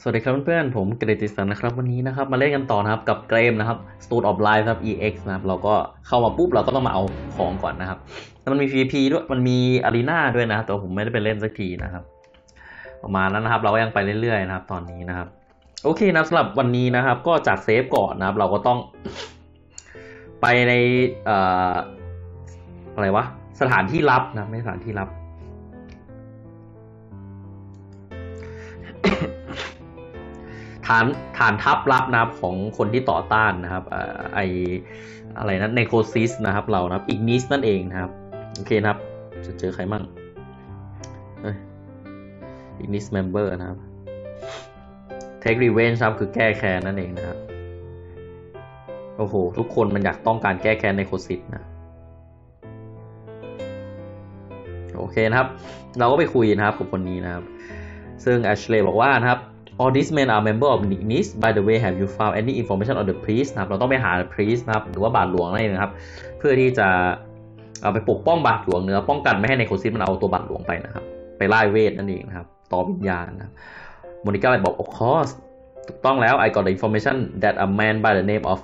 สวัสดีครับเพื่อนๆผมเกรติสันนะครับวันนี้นะครับมาเล่นกันต่อนะครับกับเกมนะครับ Stone of Life ครับ EX นะครับเราก็เข้ามาปุ๊บเราก็ต้องมาเอาของก่อนนะครับแล้วมันมี PVP ด้วยมันมีอารีนาด้วยนะแต่ผมไม่ได้ไปเล่นสักทีนะครับ ประมาณนั้นนะครับ เราก็ยังไปเรื่อยๆนะครับ ตอนนี้นะครับ โอเคนะสำหรับวันนี้นะครับ ก็จากเซฟก่อนนะครับ เราก็ต้อง ไปในอออะไรวะสถานที่ลับนะไม่สถานที่ลับานฐานทัพลับนะครับของคนที่ต่อต้านนะครับอ่อไออะไรนะ Necrosis นะครับเรานะครับ Ignis นั่นเองนะครับโอเคนะครับจะเจอใครมั่ง Ignis Member นะครับ Take Revenge ครับคือแก้แค้นนั่นเองนะครับโอ้โห ทุกคนมันอยากต้องการแก้แค้น Necrosis นะโอเคนะครับ เราก็ไปคุยนะครับกับคนนี้นะครับ ซึ่ง Ashley บอกว่านะครับ all these men are member of n i g n i s by the way have you found any information on the priest นะครับเราต้องไปหา priest นะครับหรือว่าบาทหลวงนั่นเองนะครับ เพื่อที่จะเอาไปปกป้องบาทหลวงเนื้อป้องกันไม่ให้ในโคซิสมันเอาตัวบาทหลวงไปนะครับ ไปไล่เวทนั่นเองนะครับต่อวิญญาณนะครับโมนิก้าเลยบอก of course ถูกต้องแล้ว I got the information that a man by the name of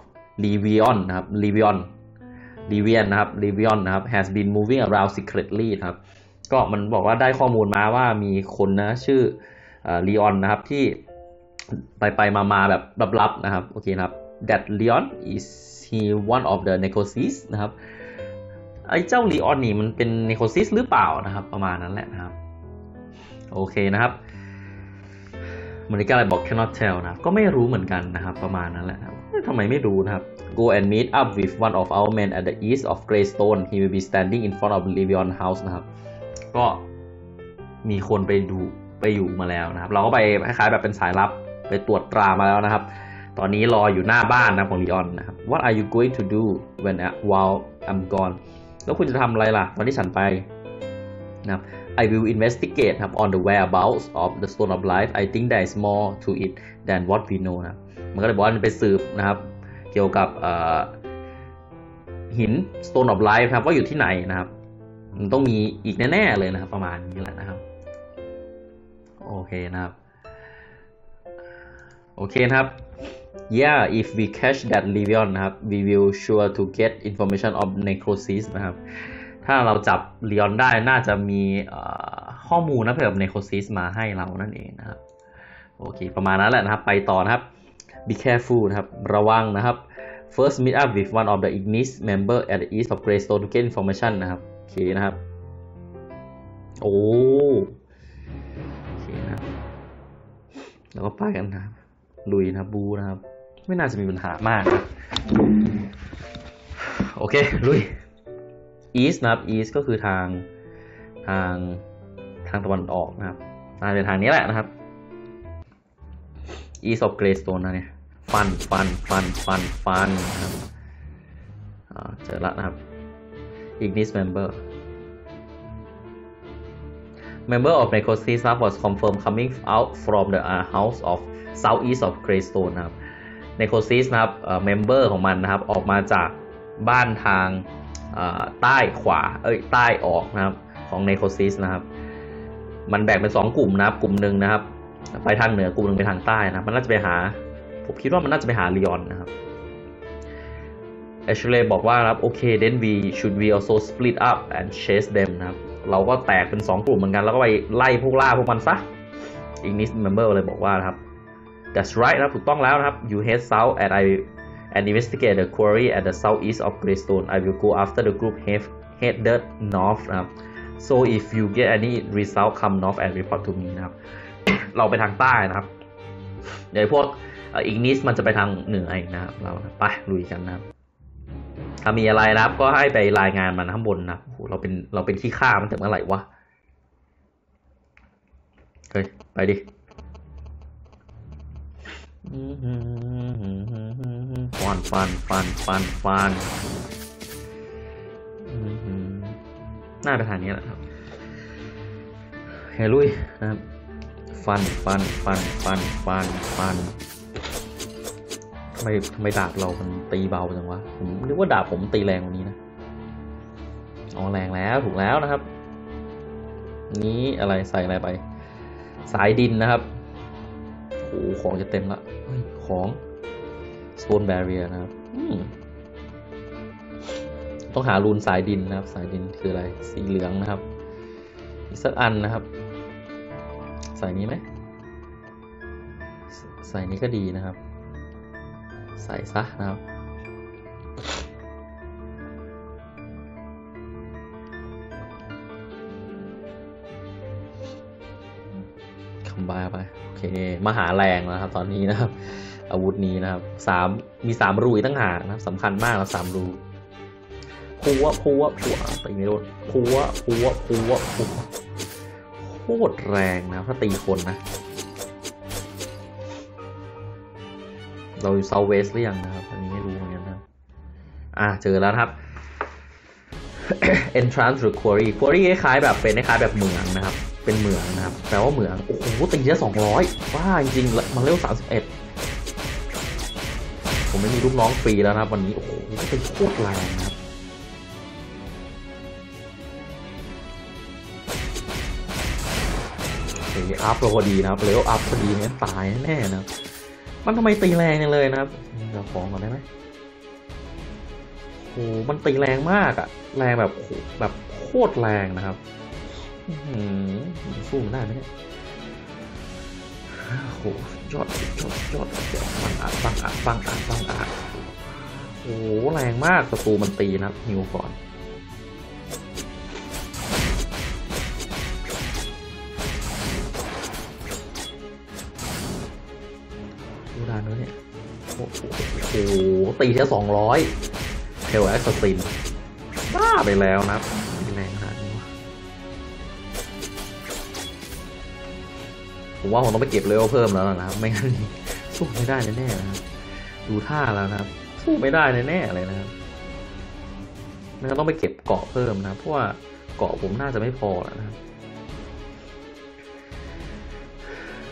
Levion นะครับ Levion Levion นะครับ Levion นะครับ has been moving around secretly นะครับ ก็มันบอกว่าได้ข้อมูลมาว่ามีคนนะชื่อลีออนนะครับที่ ไปไปมามาแบบลับๆนะครับโอเคนะครับ that Leon is he one of the Necosis นะครับไอ้เจ้าลีออนนี่มันเป็น Necosis หรือเปล่านะครับ ประมาณนั้นแหละนะครับ โอเคนะครับมอนิกาเลยบอก cannot tell นะก็ไม่รู้เหมือนกันนะครับ ประมาณนั้นแหละครับทำไมไม่รู้นะครับ go and meet up with one of our men at the east of Greystone he will be standing in front of Levion house นะครับ ก็มีคนไปดูไปอยู่มาแล้วนะครับ เราก็ไปคล้ายๆแบบเป็นสายลับ ไปตรวจตรามาแล้วนะครับ ตอนนี้รออยู่หน้าบ้านนะของลีออนนะครับ What are you going to do when while I'm gone แล้วคุณจะทำอะไรล่ะตอนที่ฉันไปนะครับ I will investigate ครับ on the whereabouts of the Stone of Life I think there is more to it than what we know นะมันก็เลยบอกว่าไปสืบนะครับ เกี่ยวกับหิน Stone of Life ครับว่าอยู่ที่ไหนนะครับ มันต้องมีอีกแน่ ๆ เลยนะครับ ประมาณนี้แหละนะครับ โอเคนะครับ โอเคนะครับ yeah if we catch that Levion นะครับ we will sure to get information of necrosis นะครับ ถ้าเราจับลีออนได้น่าจะมีข้อมูลนะเกี่ยวกับ necrosis มาให้เรานั่นเองนะครับ โอเค ประมาณนั้นแหละนะครับ ไปต่อนะครับ be careful นะครับ ระวังนะครับ first meet up with one of the Ignis member at the east of Greystone to get information นะครับ โอเคนะครับ โอ้โอเคนะครับ แล้วก็ไปกันนะครับ ลุยนะครับบูนะครับ ไม่น่าจะมีปัญหามากนะโอเค ลุย east นะครับ east ก็คือทางทางทางตะวันออกนะครับน่าจะทางนี้แหละนะครับ east of Greystone นะเนี่ยฟันฟันฟันฟันฟันนะครับเจอละนะครับ Ignis member member of Necosis was confirmed coming out from the house of southeast of Greystone นะครับ Necosis นะครับ member ของมันนะครับ ออกมาจากบ้านทางใต้ขวาเอ้ยใต้ออกนะครับของ Necosis นะครับ มันแบ่งเป็น 2 กลุ่มนะครับ กลุ่มหนึ่งนะครับ ไปทางเหนือกลุ่มหนึ่งไปทางใต้นะมันน่าจะไปหา ผมคิดว่ามันน่าจะไปหาลีออนนะครับ Ashley บอกว่าครับโอเค then we should we also split up and chase them นะครับ เราก็แตกเป็น 2 กลุ่มเหมือนกัน แล้วก็ไปไล่พวกล่าพวกมันซะ Ignis member เลยบอกว่าครับ That's right นะถูกต้องแล้วนะครับ You head south and I and investigate the quarry at the southeast of Greystone I will go after the group have headed north นะครับ so if you get any result come north and report to me นะครับ เราไปทางใต้นะครับเดี๋ยวพวกอีกนิสมันจะไปทางเหนือเองนะครับ เราไปลุยกันนะครับ ถ้ามีอะไรนะครับ ก็ให้ไปรายงานมันข้างบนนะโหเราเป็นเราเป็นขี้ข้ามันถึงเมื่อไหร่วะเฮ้ยไปดิ ฟันฟันฟันฟันฟันหน้าไปทางนี้แหละครับเฮลุยนะครับฟันฟันฟันฟันฟันฟันทำไมทำไมดาบเรามันตีเบาจังวะผมนึกว่าดาบผมตีแรงกว่านี้นะอ๋อแรงแล้วถูกแล้วนะครับ นี้อะไรใส่อะไรไป สายดินนะครับโอ้โหของจะเต็มละ ของโซนแบเรียนะครับต้องหารูนสายดินนะครับ สายดินคืออะไร สีเหลืองนะครับ อีกสักอันนะครับใส่นี้ไหมสใส่นี้ก็ดีนะครับ ใส่ซะนะครับคำบายไป โอเคมหาแรงนะครับ ตอนนี้นะครับ อาวุธนี้นะครับสามมีสามรูอีกตั้งหากนะครับสำคัญมากนะสามรูพัวพัวพัวตีไม่โดนพัวพัวพัวพัวโคตรแรงนะถ้าตีคนนะ เราอยู่เซาเวสหรือยังนะครับ อันนี้ไม่รู้เหมือนกันนะ อ่าเจอแล้วครับ entrance หรือ quarry quarry คล้ายแบบเป็นคล้ายแบบเหมืองนะครับ เป็นเหมืองนะครับ แปลว่าเหมือง โอ้โหตีได้สองร้อยว้าจริงๆ มันเร็วสามสิบเอ็ด ผมไม่มีลูกน้องฟรีแล้วนะครับวันนี้ โอ้โหเป็นโคตรแรงนะครับโอเคอัพเราพอดีนะครับเลวอัพพอดีเนี่ยตายแน่นะมันทำไมตีแรงจังเลยนะครับเดี๋ยวของก่อนได้ไหมโอ้โหมันตีแรงมากอะแรงแบบโอ้โหแบบโคตรแรงนะครับ อื้อหือสู้มันได้ไหมเนี่ย โอ้โหยอดยอดยอดยอดบังอาจบังอาจบังอาจบังอาจโอ้โหแรงมากศัตรูมันตีนะฮิวก่อนดูดานด้วยเนี่ยโอ้โหโอ้โหตีแค่สองร้อยเทล Assassin บ้าไปแล้วนะครับ ผมว่าผมต้องไปเก็บเลเวลเพิ่มแล้วนะครับ ไม่งั้นสู้ไม่ได้แน่ๆนะครับดูท่าแล้วนะครับ สู้ไม่ได้แน่ๆเลยนะครับไม่งั้นต้องไปเก็บเกราะเพิ่มนะเพราะว่าเกราะผมน่าจะไม่พอแล้วนะครับ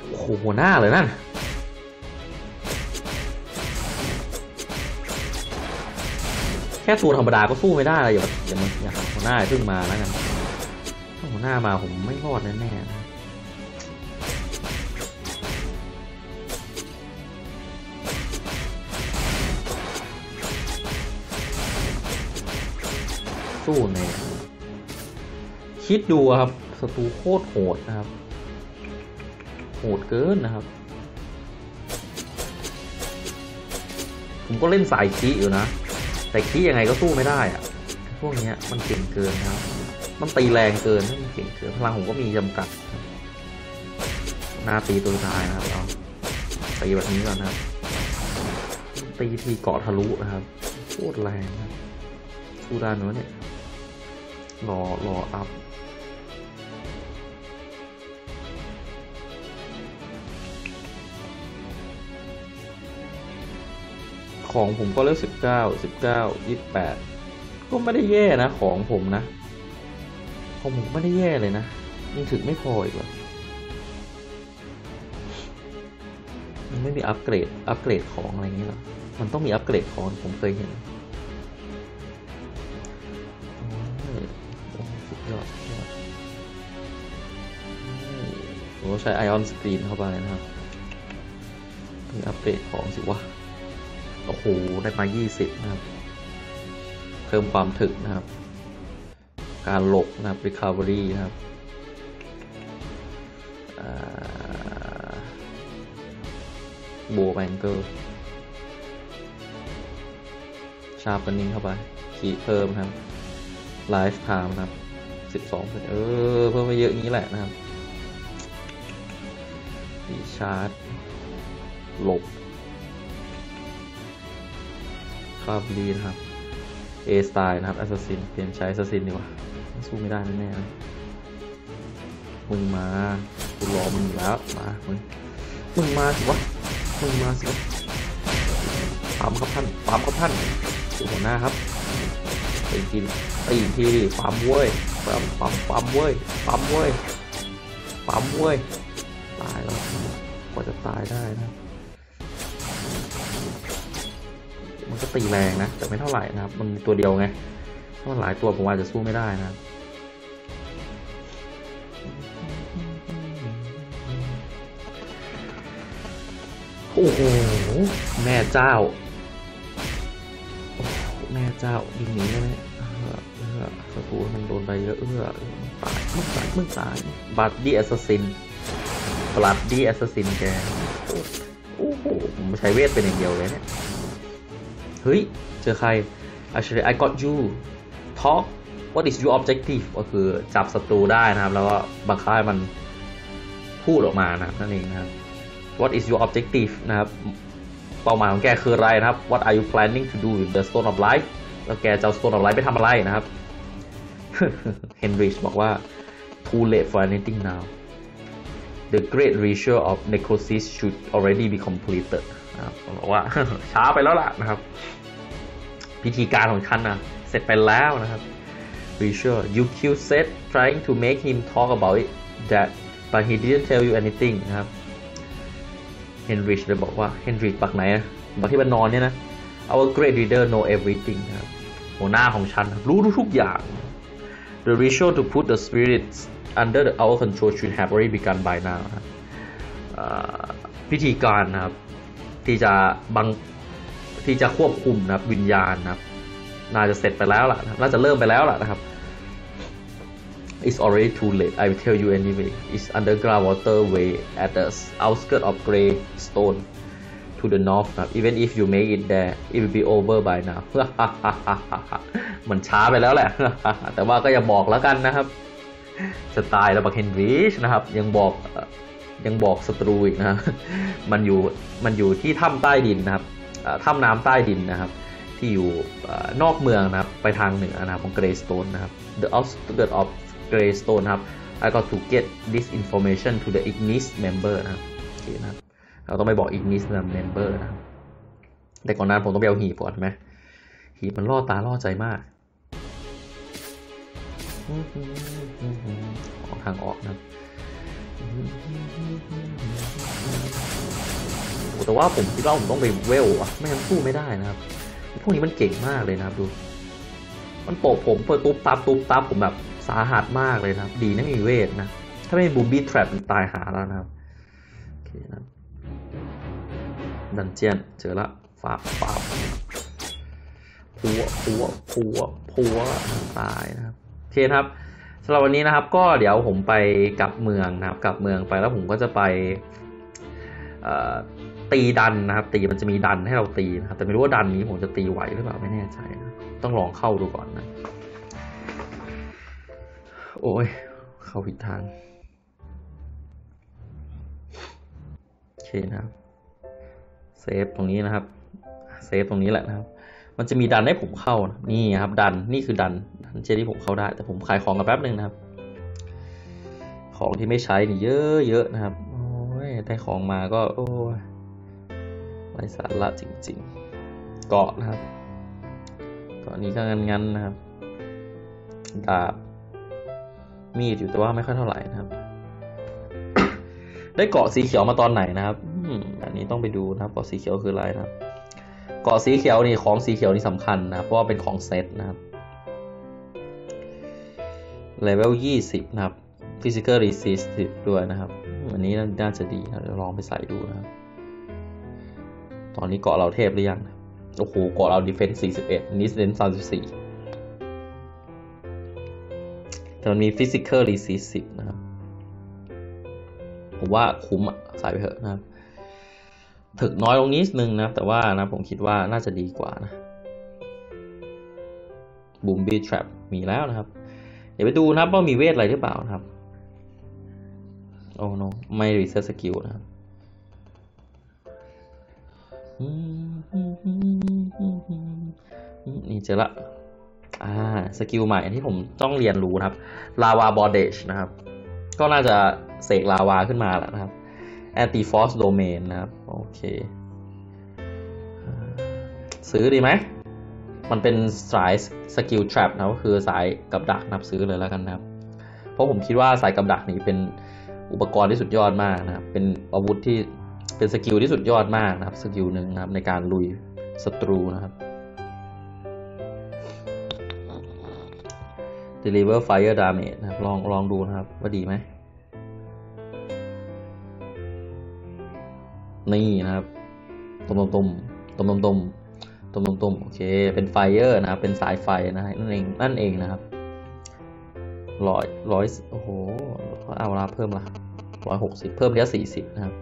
โอ้โหหัวหน้าเลยนั่นแค่ตัวธรรมดาก็สู้ไม่ได้เลยอย่าอย่ามาอย่าหัวหน้าเพิ่งมาแล้วกันถ้าหัวหน้ามาผมไม่รอดแน่ๆ สู้ในคิดดูครับศัตรูโคตรโหดนะครับ โหดเกินนะครับ ผมก็เล่นสายคีอยู่นะ แต่คียังไงก็สู้ไม่ได้อะพวกนี้มันเก่งเกินนะครับ มันตีแรงเกินมันเก่งเกิน พลังผมก็มีจำกัดหน้าตีตัวสุดท้ายนะครับเอาตีแบบนี้ก่อนนะครับตีทีเกาะทะลุนะครับโคตรแรงนะครับสู้ได้เนอะเนี่ย รอรออัพของผมก็เลือกสิบเก้าสิบเก้ายี่แปดก็ไม่ได้แย่นะของผมนะ ของผมไม่ได้แย่เลยนะยังถึงไม่พออีกเหรอมันไม่มีอัปเกรด อัปเกรดของอะไรเงี้ยหรอ มันต้องมีอัปเกรดของผมเคยเห็น ช้ไอออนสกรีนเข้าไปนะครับมีอัปเดตของสิวะ โอ้โห ได้มา 20 นะครับ เพิ่มความถึกนะครับ การหลบนะครับ recovery นะครับโบแบงเกอร์ชาร์ปนิ่งเข้าไป ขีดเพิ่มครับไลฟ์ไทม์นะครับ 12เออ เพิ่มไปเยอะอย่างนี้แหละนะครับ ดีชาร์จ หลบคาบลีนะครับ A style นะครับ Assassin เปลี่ยนใช้ Assassin ดีกว่าสู้ไม่ได้แน่ๆเลยมึงมากูรอมึงอยู่แล้วมามึงมึงมาสิวะมึงมาสิวะปั๊มครับท่านปั๊มครับท่านดูหัวหน้าครับตีทีตีทีดิปั๊มเว้ยปั๊มปั๊มปั๊มเว้ยปั๊มเว้ยปั๊มเว้ย ตายได้นะ มันก็ตีแรงนะแต่ไม่เท่าไหร่นะครับ มันตัวเดียวไง ถ้ามันหลายตัวผมอาจจะสู้ไม่ได้นะโอ้โหแม่เจ้า แม่เจ้ายิงหนีได้ไหมเออเออศัตรูมันโดนไปเยอะเออตายมึงตายมึงตาย bloody assassin bloody assassin แก หผมใช้เวทเป็นอย่างเดียวเลยเนี่ย เฮ้ย เจอใคร actually I got you talk what is your objective ก็คือจับศัตรูได้นะครับ แล้วก็บังคับให้มันพูดออกมานะนั่นเองนะครับ what is your objective นะครับ เป้าหมายของแกคืออะไรนะครับ what are you planning to do with the stone of life แล้วแกจะเอา stone of life ไปทำอะไรนะครับ Henrich บอกว่า too late for anything now the great ritual of necrosis should already be completed นะครับบอกว่าช้าไปแล้วล่ะนะครับ พิธีการของฉันนะเสร็จไปแล้วนะครับ ritual you killed Seth trying to make him talk about it that but he didn't tell you anything นะครับเฮนริชเลยบอกว่าเฮนริชปักไหนอะปักที่มันนอนเนี่ยนะ our great leader know everything นะครับหัวหน้าของฉันรู้ทุกอย่าง the ritual to put the spirits under the, our control should have already begun by now พิธีการนะครับ ที่จะบังที่จะควบคุมนะครับวิญญาณนะครับน่าจะเสร็จไปแล้วล่ะนะครับน่าจะเริ่มไปแล้วล่ะนะครับ It's already too late. I will tell you anyway. It's underground waterway at the outskirts of Greystone to the north ครับ Even if you make it there, it will be over by now มันช้าไปแล้วแหละ แต่ว่าก็อย่าบอกแล้วกันนะครับจะตายแล้วบักเฮนริชนะครับ ยังบอกยังบอกศัตรูอีกนะมันอยู่มันอยู่ที่ถ้ำใต้ดินนะครับถ้ำน้ำใต้ดินนะครับ ที่อยู่นอกเมืองนะครับ ไปทางเหนือนะครับของเกรสโตนนะครับ The outskirts of Greystone นครับ I got to get this information to the Ignis member นะครับโอเคนะครับ เราต้องไปบอก Ignis member นะครับแต่ก่อนนั้นผมต้องไปเอาหีบก่อนไหมหีบมันล่อตาล่อใจมากออกทางออกนะแต่ว่าผมคิดว่าผมต้องไปเวลอะไม่งั้นสู้ไม่ได้นะครับ พวกนี้มันเก่งมากเลยนะครับดู มันโปะผมเปิดตุ๊บตับตุ๊บตับผมแบบสาหัสมากเลยนะครับ ดีนะมีเวทนะ ถ้าไม่มีบูบี้แทรปตายหาแล้วนะครับ โอเคนะ ดันเจียน เจอละฝาบฝาบพัวพัวพัวพัวตายนะครับโอเคครับสำหรับวันนี้นะครับก็เดี๋ยวผมไปกลับเมืองนะครับ กลับเมืองไปแล้วผมก็จะไปตีดันนะครับ ตีมันจะมีดันให้เราตีนะครับ แต่ไม่รู้ว่าดันนี้ผมจะตีไหวหรือเปล่าไม่แน่ใจนะต้องลองเข้าดูก่อนนะ โอ้ยเข้าผิดทางโอเคนะครับ เซฟตรงนี้นะครับเซฟตรงนี้แหละนะครับ มันจะมีดันให้ผมเข้านะนี่ครับ ดันนี่คือดัน dungeon ที่ผมเข้าได้ แต่ผมขายของกันแป๊บหนึ่งนะครับ ของที่ไม่ใช้นี่เยอะเยอะนะครับโอ้ยได้ของมาก็ โอ้ยไร้สาระจริงๆ เกราะนะครับเกราะนี้ก็งั้นๆนะครับดาบมีดอยู่แต่ว่าไม่ค่อยเท่าไหร่นะครับ ได้เกาะสีเขียวมาตอนไหนนะครับ อันนี้ต้องไปดูนะครับเกาะสีเขียวคืออะไรนะครับ เกาะสีเขียวนี่ของสีเขียวนี่สำคัญนะเพราะว่าเป็นของเซตนะครับเลเวล20 นะครับ Physical Resistance ด้วยนะครับ อันนี้น่าจะดีนะลองไปใส่ดูนะครับ ตอนนี้เกาะเราเทพหรือยัง โอ้โห เกาะเรา Defense 41นิสเดน34 แต่มันมี physical resist นะครับ ผมว่าคุ้มอะใส่ไปเถอะนะครับ ถึกน้อยลงนิดนึงนะ แต่ว่านะผมคิดว่าน่าจะดีกว่านะ boom b e trap มีแล้วนะครับ เดี๋ยวไปดูนะครับว่ามีเวทอะไรหรือเปล่านะครับ โอ้ no ไม่ reset skill นะครับนี่เจอละอ่าสกิลใหม่ที่ผมต้องเรียนรู้นะครับลาวาบอดเดชนะครับ ก็น่าจะเสกลาวาขึ้นมาแล้วนะครับ anti force domain นะครับ โอเค ซื้อดีไหม มันเป็นสายสกิล trap นะก็คือสายกับดักนับซื้อเลยแล้วกันนะครับ เพราะผมคิดว่าสายกับดักนี้เป็นอุปกรณ์ที่สุดยอดมากนะครับ เป็นอาวุธที่เป็นสกิลที่สุดยอดมากนะครับ สกิลหนึ่งนะครับในการลุยศัตรูนะครับ deliver fire damage นะครับ ลองลองดูนะครับ ว่าดีไหม นี่นะครับตุ่มตุ่มตุ่มตุ่มตุ่มตุ่มตุ่มตุ่มตุ่มโอเค เป็นไฟเออร์นะครับ เป็นสายไฟนะนั่นเองนั่นเองนะครับร้อยร้อยโอ้โหเอาละเพิ่มละร้อยหกสิบเพิ่มเหลือสี่สิบนะครับ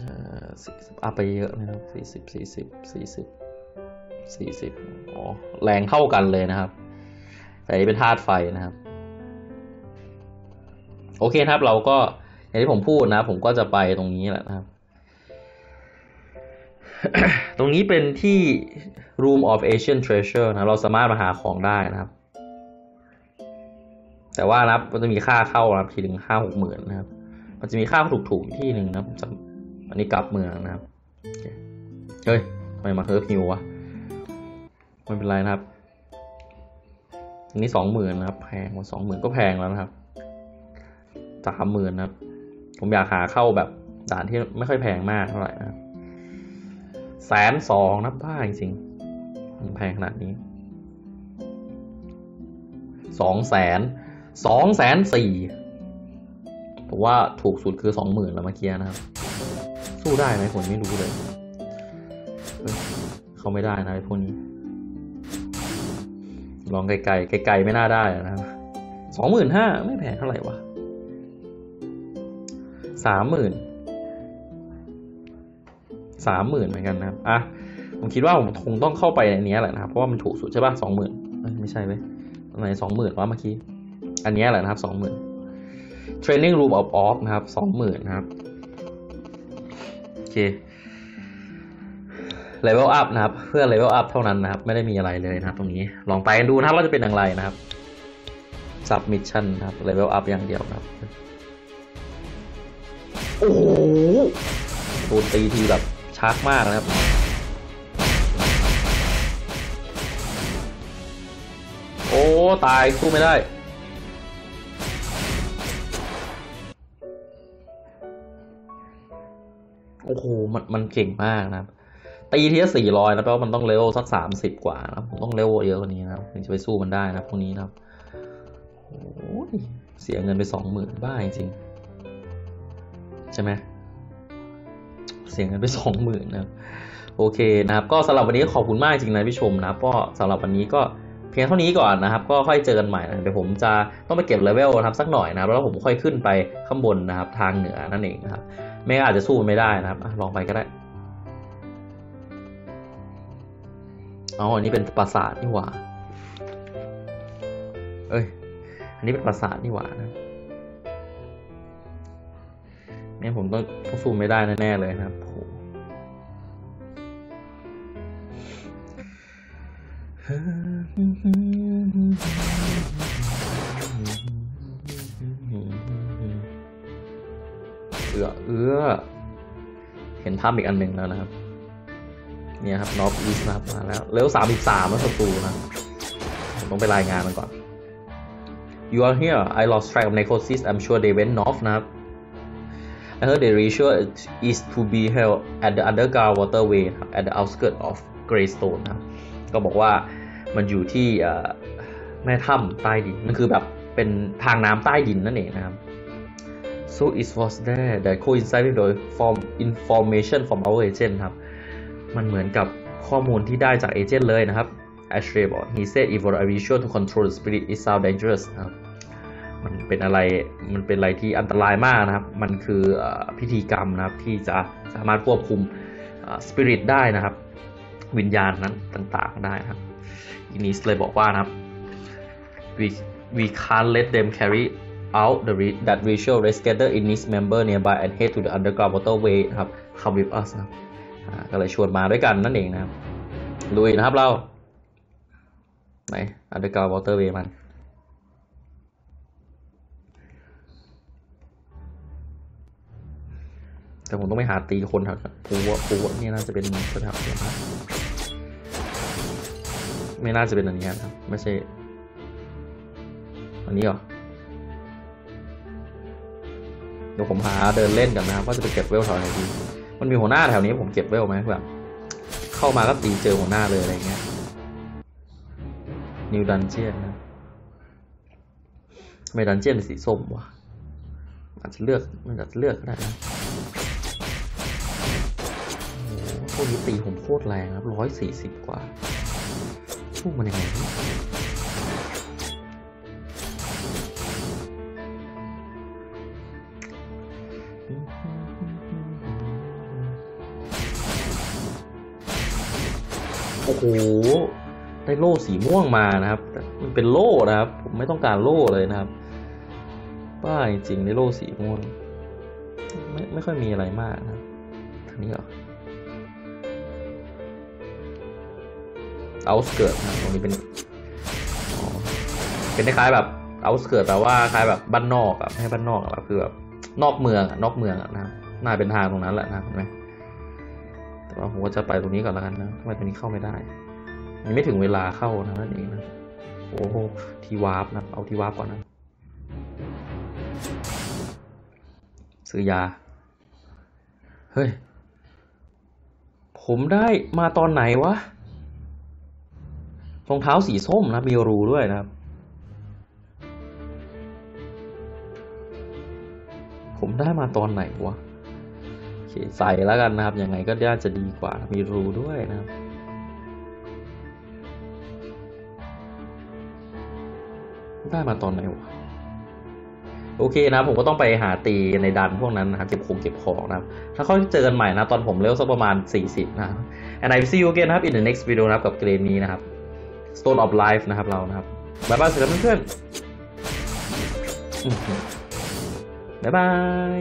อ่อสี่สิบอัพไปเยอะไหมครับสี่สิบสี่สิบสี่สิบสี่สิบอ๋อแรงเท่ากันเลยนะครับ แต่นี้เป็นธาตุไฟนะครับ โอเคครับเราก็ อย่างที่ผมพูดนะ ผมก็จะไปตรงนี้แหละนะครับ ตรงนี้เป็นที่ Room of Asian Treasure นะเราสามารถมาหาของได้นะครับ แต่ว่านะครับมันจะมีค่าเข้านะครับทีหนึ่งห้าหกหมื่นนะครับ มันจะมีค่าถูกๆที่หนึ่งนะผมจำอันนี้กลับเมืองนะครับเคเฮ้ยทำไมมาเฮิร์ฟฮิววะไม่เป็นไรนะครับอันนี้สองหมื่นนะครับ แพงกว่าสองหมื่นก็แพงแล้วนะครับสามหมื่นนะครับ ผมอยากหาเข้าแบบด่านที่ไม่ค่อยแพงมากเท่าไหร่นะแสนสองนะบ้าจริงๆแพงขนาดนี้สองแสนสองแสนสี่ผมว่าถูกสุดคือสองหมื่นแล้วเมื่อกี้นะครับ สู้ได้ไหมผมไม่รู้เลยเอ้ยเขาไม่ได้นะไอ้พวกนี้ ลองไกลๆไกลๆไม่น่าได้นะครับสองหมื่นห้าไม่แพงเท่าไหร่วะ สามหมื่นสามหมื่นเหมือนกันนะครับอะผมคิดว่าผมคงต้องเข้าไปในนี้แหละนะครับ เพราะว่ามันถูกสุดใช่ป่ะสองหมื่นไม่ใช่ไหมตรงไหนสองหมื่นวะเมื่อกี้ อันนี้แหละนะครับสองหมื่น training room of off นะครับสองหมื่นนะครับ โอเค level up นะครับ เพื่อ level up เท่านั้นนะครับ ไม่ได้มีอะไรเลยนะครับ ตรงนี้ ลองไปกันดูนะครับว่าจะเป็นอย่างไรนะครับ submission นะครับ level up อย่างเดียวนะครับ โอ้โหโดนตีทีแบบชาร์กมากนะครับโอ้ตายสู้ไม่ได้โอ้โหมันมันเก่งมากนะครับตีทีละสี่ร้อยนะแปลว่ามันต้องเลเวลสักสามสิบกว่านะผมต้องเลเวลเยอะกว่านี้นะถึงจะไปสู้มันได้นะพวกนี้นะครับโอ้ยเสียเงินไปสองหมื่นบ้าจริง ใช่ไหมเสียเงินไปสองหมื่นนะโอเคนะครับ ก็สำหรับวันนี้ขอบคุณมากจริงนะพี่ชมนะครับก็สำหรับวันนี้ก็เพียงเท่านี้ก่อนนะครับ ก็ค่อยเจอกันใหม่นะเดี๋ยวผมจะต้องไปเก็บเลเวลนะครับสักหน่อยนะครับแล้วผมค่อยขึ้นไปข้างบนนะครับ ทางเหนือนั่นเองนะครับไม่อาจจะสู้ไม่ได้นะครับลองไปก็ได้อ๋ออันนี้เป็นปราสาทนี่หว่า เอ้ย อันนี้เป็นปราสาทนี่หว่านะ เนี่ยผมต้องต้องสู้ไม่ได้แน่ๆเลยนะครับโหเอื้อเอื้อเห็นภาพอีกอันหนึ่งแล้วนะครับ เนี่ยครับน็อปอีสนะครับมาแล้วเลเวลสามอีกสามแล้วศัตรูนะผมต้องไปรายงานมันก่อน You are here I lost track of necrosis I'm sure they went north นะครับ I heard the ritual is to be held at the underground waterway at the outskirts of Greystone นะก็บอกว่ามันอยู่ที่แม่ถ้ำใต้ดินมันคือแบบเป็นทางน้ำใต้ดินนั่นเองนะครับ so it was there that coincided with the form information from our agent ครับ มันเหมือนกับข้อมูลที่ได้จากเอเจนต์เลยนะครับ Ashley บอก he said if a ritual to control the spirit is so dangerous นะครับ มันเป็นอะไรมันเป็นอะไรที่อันตรายมากนะครับ มันคืออพิธีกรรมนะครับที่จะสามารถควบคุมสปิริตได้นะครับ วิญญาณนั้นต่างๆได้นะครับอินิสเลยบอกว่านะครับ we we can't let them carry out the re- that ritual let's gather in this member nearby and head to the underground waterway นะครับ come with us นะครับก็เลยชวนมาด้วยกันนั่นเองนะครับลุยนะครับเราไหน underground waterway มัน แต่ผมต้องไปหาตีคนแถวปูวปูวเนี่ยน่าจะเป็นแถวๆเนี้ครับไม่น่าจะเป็นอันนี้ครับ ไม่ใช่ อันนี้เหรอ เดี๋ยวผมหาเดินเล่นกันนะครับว่าจะไปเก็บเวลแถวไหนดี มันมีหัวหน้าแถวนี้ผมเก็บเวลไหมแบบเข้ามาก็ตีเจอหัวหน้าเลยอะไรเงี้ย นิวดันเจียนนะไม่ดันเจียนเป็นสีส้มวะอาจจะเลือกมันอาจจะเลือกก็ได้นะ นี้ตีผมโคตรแรงครับร้อยสี่สิบกว่าพวกมันยังไงโอ้โห ได้โล่สีม่วงมานะครับ มันเป็นโล่นะครับ ผมไม่ต้องการโล่เลยนะครับบ้าจริงๆในโล่สีม่วง ไม่ไม่ค่อยมีอะไรมากนะทางนี้เหรอ outskirt นะตรงนี้เป็นเป็นคล้ายแบบ outskirt แปลว่าคล้ายแบบบ้านนอกอะไม่ใช่บ้านนอกอะแบบคือแบบนอกเมืองอะนอกเมืองอะนะครับน่าเป็นทางตรงนั้นแหละนะเห็นไหมแต่ว่าผมก็จะไปตรงนี้ก่อนแล้วกันนะทำไมตรงนี้เข้าไม่ได้ยังไม่ถึงเวลาเข้านะนั่นเองนะโอ้โหทีวาร์ปนะเอาทีวาร์ปก่อนนะซื้อยา เฮ้ย ผมได้มาตอนไหนวะ รองเท้าสีส้มนะมีรูด้วยนะครับ ผมได้มาตอนไหนวะเคใส่แล้วกันนะครับ ยังไงก็น่าจะดีกว่า มีรูด้วยนะครับ ได้มาตอนไหนวะ โอเคนะ ผมก็ต้องไปหาตีในดันพวกนั้นนะครับ เก็บของเก็บของนะครับ ถ้าเขาเจอกันใหม่นะ ตอนผมเลเวสักประมาณ 40 นะครับ and I will see you again นะครับ in the next video นะครับ กับเกมนี้นะครับ Stone of Life นะครับเรานะครับบ๊ายบายสวัสดีเพื่อนๆอื้อหือบ๊ายบาย